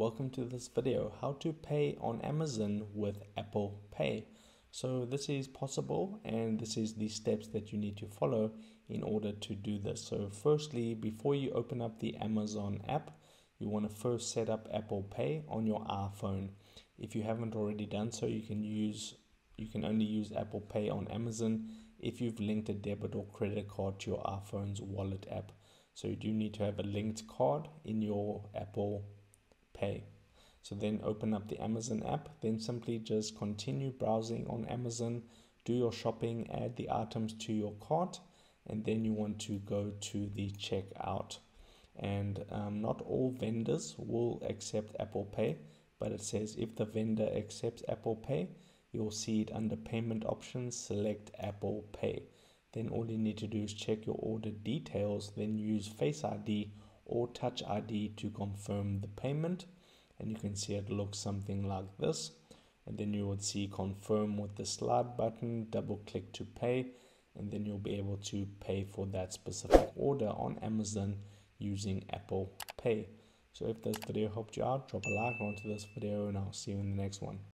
welcome to this video how to pay on Amazon with Apple Pay. So this is possible and this is the steps that you need to follow in order to do this. So firstly before you open up the Amazon app you want to first set up Apple Pay on your iPhone. If you haven't already done so you can use you can only use Apple Pay on Amazon if you've linked a debit or credit card to your iPhone's wallet app. So you do need to have a linked card in your Apple Pay. So then open up the Amazon app, then simply just continue browsing on Amazon, do your shopping, add the items to your cart, and then you want to go to the checkout. And um, not all vendors will accept Apple Pay, but it says if the vendor accepts Apple Pay, you'll see it under payment options, select Apple Pay then all you need to do is check your order details then use face id or touch id to confirm the payment. And you can see it looks something like this. And then you would see confirm with the slide button double click to pay. And then you'll be able to pay for that specific order on amazon using apple pay. So if this video helped you out drop a like onto this video and i'll see you in the next one